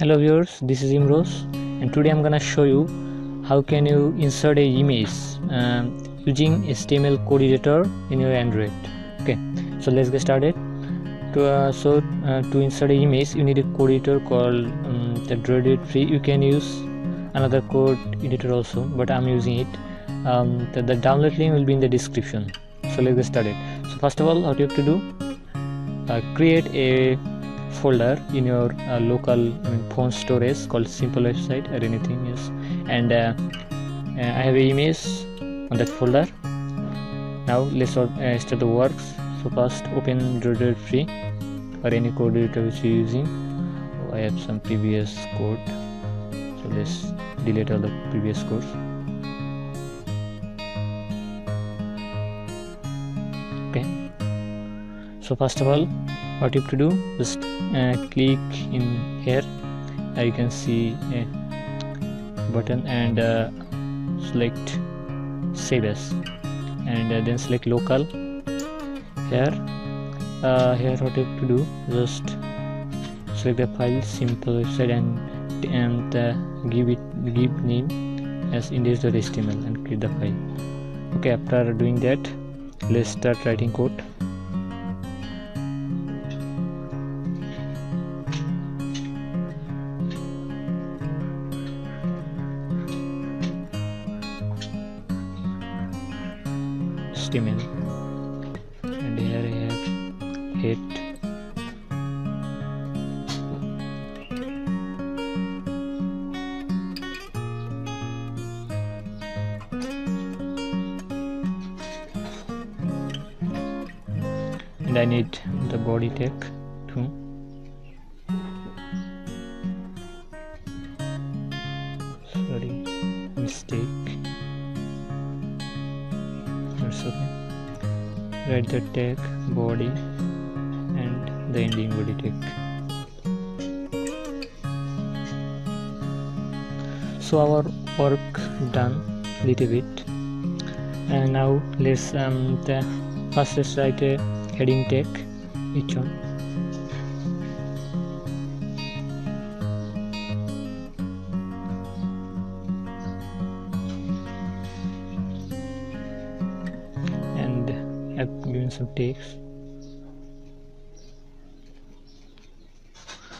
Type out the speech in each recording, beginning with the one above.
hello viewers this is imros and today i'm gonna show you how can you insert a image um, using html code editor in your android. Okay so let's get started. To uh, so uh, to insert an image you need a code editor called um, the Droid free you can use another code editor also but i'm using it. Um, the, the download link will be in the description. So let's get started. So first of all what you have to do uh, create a folder in your uh, local I mean, phone storage called simple website or anything else and uh, uh, I have an image on that folder. Now let's uh, start the works. So first open Droid free or any code editor which you're using. Oh, I have some previous code. So let's delete all the previous codes. Okay. So first of all what you have to do just uh, click in here. Uh, you can see a button and uh, select save as. And uh, then select local. Here uh, here what you have to do just select the file simple website and and uh, give it give name as index.html and create the file. Okay after doing that let's start writing code HTML and here I have it. And I need the body tag too that's okay write the tag body and the ending body tag so our work done little bit. And now let's um the first let's write a heading tag h1 I've given some text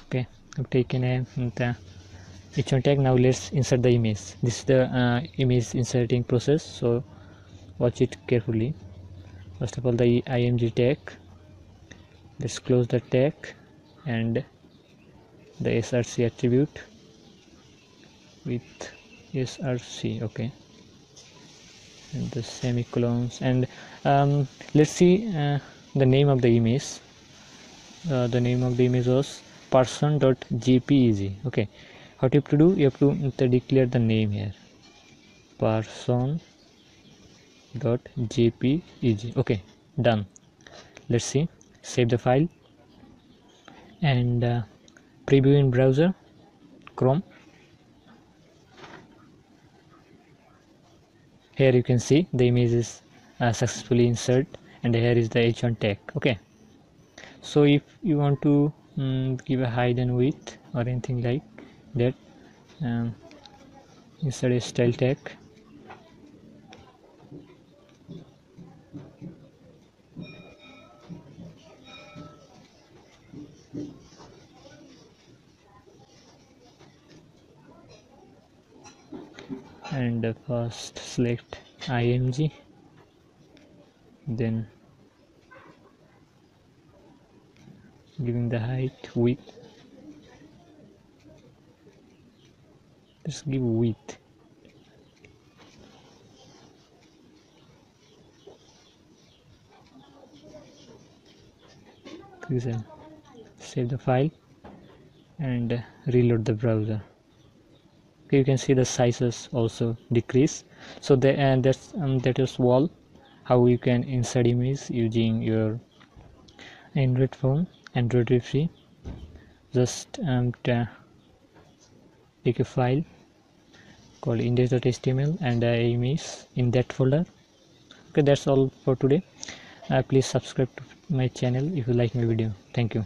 okay I've taken a the one tag. Now let's insert the image. This is the uh, image inserting process so watch it carefully. First of all the img tag. Let's close the tag and the src attribute with src okay the semicolons. And um, let's see uh, the name of the image. Uh, the name of the image was person.jpeg okay. What you have to do you have to, to declare the name here. person dot okay. Done. Let's see. Save the file. And uh, preview in browser chrome here you can see the image is uh, successfully insert and here is the h1 tag okay? So if you want to um, give a height and width or anything like that um, insert a style tag and first select img then giving the height width. Let's give width. Save the file and reload the browser you can see the sizes also decrease. So the, and that's um, that is wall how you can insert image using your android phone android free just um, take a file called index.html and uh, image in that folder. Okay that's all for today. Uh, please subscribe to my channel if you like my video. Thank you